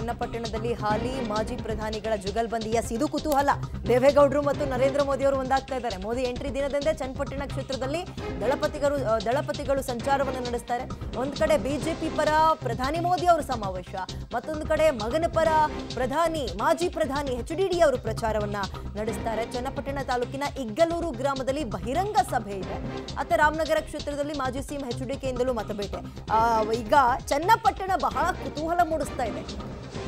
ಚನ್ನಪಟ್ಟಣದಲ್ಲಿ ಹಾಲಿ ಮಾಜಿ ಪ್ರಧಾನಿಗಳ ಜುಗಲ್ಬಂದಿಯ ಸಿದು ಕುತೂಹಲ. ದೇವೇಗೌಡರು ಮತ್ತು ನರೇಂದ್ರ ಮೋದಿ ಅವರು ಒಂದಾಗ್ತಾ ಇದ್ದಾರೆ. ಮೋದಿ ಎಂಟ್ರಿ ದಿನದಂದೇ ಚನ್ನಪಟ್ಟಣ ಕ್ಷೇತ್ರದಲ್ಲಿ ದಳಪತಿಗಳು ದಳಪತಿಗಳು ಸಂಚಾರವನ್ನು ನಡೆಸ್ತಾರೆ. ಒಂದು ಕಡೆ ಬಿಜೆಪಿ ಪರ ಪ್ರಧಾನಿ ಮೋದಿ ಅವರು ಸಮಾವೇಶ, ಮತ್ತೊಂದು ಕಡೆ ಮಗನ ಪರ ಪ್ರಧಾನಿ, ಮಾಜಿ ಪ್ರಧಾನಿ ಎಚ್ ಡಿ ಡಿ ಅವರು ಪ್ರಚಾರವನ್ನ ನಡೆಸ್ತಾರೆ. ಚನ್ನಪಟ್ಟಣ ತಾಲೂಕಿನ ಇಗ್ಗಲೂರು ಗ್ರಾಮದಲ್ಲಿ ಬಹಿರಂಗ ಸಭೆ ಇದೆ. ಅತ್ತ ರಾಮನಗರ ಕ್ಷೇತ್ರದಲ್ಲಿ ಮಾಜಿ ಸಿಎಂ ಎಚ್ ಡಿ ಮತಬೇಟೆ. ಈಗ ಚನ್ನಪಟ್ಟಣ ಬಹಳ ಕುತೂಹಲ ಮೂಡಿಸ್ತಾ ಇದೆ.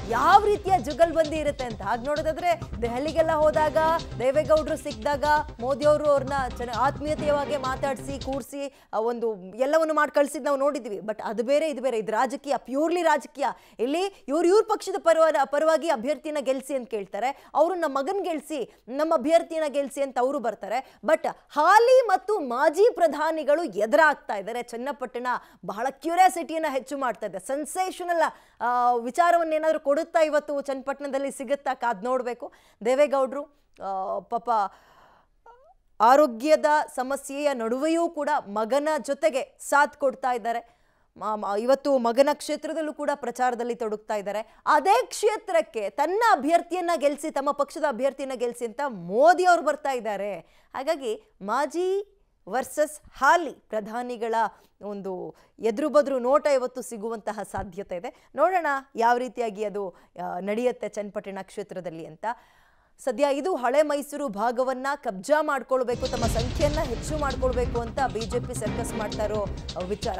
ಯಾವ ರೀತಿಯ ಜುಗಲ್ಬಂದಿ ಇರುತ್ತೆ ಅಂತ? ಹಾಗೆ ನೋಡೋದಾದ್ರೆ, ದೆಹಲಿಗೆಲ್ಲ ಹೋದಾಗ, ದೇವೇಗೌಡರು ಸಿಕ್ಕಿದಾಗ ಮೋದಿ ಅವರು ಅವ್ರನ್ನ ಚೆನ್ನ ಆತ್ಮೀಯತೆಯವಾಗಿ ಮಾತಾಡಿಸಿ, ಕೂರಿಸಿ ಒಂದು ಎಲ್ಲವನ್ನು ಮಾಡಿ ಕಳಿಸಿದ್ ನಾವು ನೋಡಿದ್ವಿ. ಬಟ್ ಅದು ಬೇರೆ, ಇದು ಬೇರೆ. ಇದು ರಾಜಕೀಯ, ಪ್ಯೂರ್ಲಿ ರಾಜಕೀಯ. ಇಲ್ಲಿ ಇವ್ರು ಇವ್ರ ಪಕ್ಷದ ಪರವ ಪರವಾಗಿ ಅಭ್ಯರ್ಥಿನ ಗೆಲ್ಸಿ ಅಂತ ಕೇಳ್ತಾರೆ. ಅವರು ನಮ್ಮ ಮಗನ್ ಗೆಲ್ಸಿ, ನಮ್ಮ ಅಭ್ಯರ್ಥಿನ ಗೆಲ್ಸಿ ಅಂತ ಅವರು ಬರ್ತಾರೆ. ಬಟ್ ಹಾಲಿ ಮತ್ತು ಮಾಜಿ ಪ್ರಧಾನಿಗಳು ಎದುರಾಗ್ತಾ ಇದ್ದಾರೆ. ಚನ್ನಪಟ್ಟಣ ಬಹಳ ಕ್ಯೂರಿಯಾಸಿಟಿಯನ್ನು ಹೆಚ್ಚು ಮಾಡ್ತಾ ಇದೆ. ಸೆನ್ಸೇಷನಲ್ ವಿಚಾರವನ್ನೇನಾದ್ರೂ ಕೊಡುತ್ತಾ ಇವತ್ತು ಚನ್ನಪಟ್ಟಣದಲ್ಲಿ ಸಿಗುತ್ತಾ ಕಾದ್ ನೋಡಬೇಕು. ದೇವೇಗೌಡರು ಪಾಪ ಆರೋಗ್ಯದ ಸಮಸ್ಯೆಯ ನಡುವೆಯೂ ಕೂಡ ಮಗನ ಜೊತೆಗೆ ಸಾಥ್ ಕೊಡ್ತಾ ಇದ್ದಾರೆ. ಇವತ್ತು ಮಗನ ಕ್ಷೇತ್ರದಲ್ಲೂ ಕೂಡ ಪ್ರಚಾರದಲ್ಲಿ ತೊಡಗ್ತಾ ಇದ್ದಾರೆ. ಅದೇ ಕ್ಷೇತ್ರಕ್ಕೆ ತನ್ನ ಅಭ್ಯರ್ಥಿಯನ್ನ ಗೆಲ್ಲಿಸಿ ತಮ್ಮ ಪಕ್ಷದ ಅಭ್ಯರ್ಥಿಯನ್ನ ಗೆಲ್ಸಿ ಅಂತ ಮೋದಿ ಅವರು ಬರ್ತಾ ಇದ್ದಾರೆ. ಹಾಗಾಗಿ ಮಾಜಿ ವರ್ಸಸ್ ಹಾಲಿ ಪ್ರಧಾನಿಗಳ ಒಂದು ಎದುರು ಬದ್ರು ನೋಟ ಇವತ್ತು ಸಿಗುವಂತಹ ಸಾಧ್ಯತೆ ಇದೆ. ನೋಡೋಣ ಯಾವ ರೀತಿಯಾಗಿ ಅದು ನಡೆಯುತ್ತೆ ಚನ್ನಪಟ್ಟಣ ಕ್ಷೇತ್ರದಲ್ಲಿ ಅಂತ. ಸದ್ಯ ಇದು ಹಳೆ ಮೈಸೂರು ಭಾಗವನ್ನ ಕಬ್ಜಾ ಮಾಡ್ಕೊಳ್ಬೇಕು, ತಮ್ಮ ಸಂಖ್ಯೆಯನ್ನ ಹೆಚ್ಚು ಮಾಡ್ಕೊಳ್ಬೇಕು ಅಂತ ಬಿಜೆಪಿ ಸರ್ಕಸ್ ಮಾಡ್ತಾ ಇರೋ ವಿಚಾರ.